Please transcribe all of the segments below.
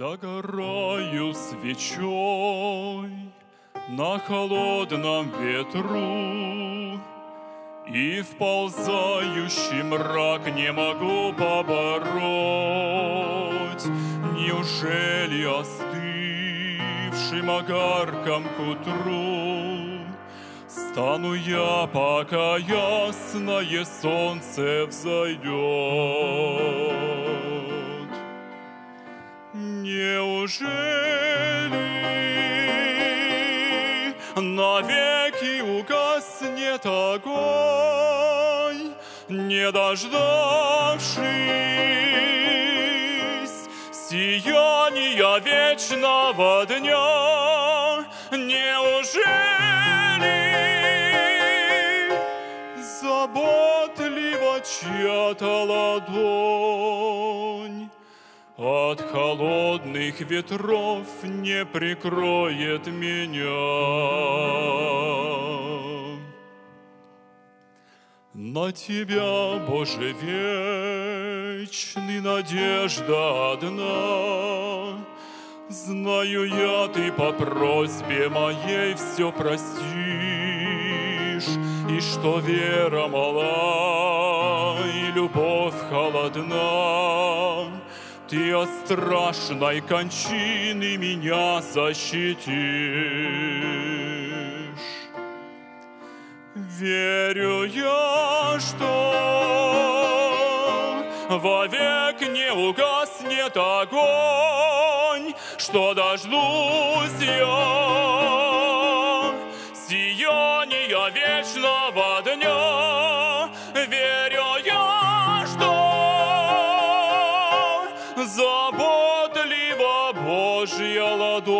Догораю свечой на холодном ветру И вползающий мрак не могу побороть. Неужели остывшим огарком к утру Стану я, пока ясное солнце взойдет? Неужели навеки угаснет огонь, не дождавшись сияния вечного дня? Неужели заботливо чья-то ладонь от холодных ветров не прикроет меня. На Тебя, Боже вечный, надежда одна. Знаю я, Ты по просьбе моей все простишь, И что вера мала, и любовь холодна, ты от страшной кончины меня защитишь. Верю я, что вовек не угаснет огонь, что дождусь я сияния вечного дня. Божья ладонь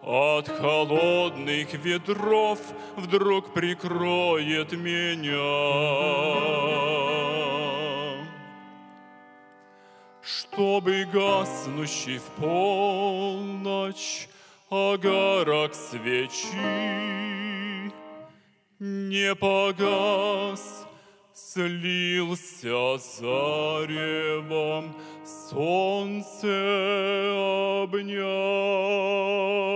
от холодных ветров вдруг прикроет меня. Чтобы гаснущий в полночь огарок свечи не погас, слился заревом, солнце обнял.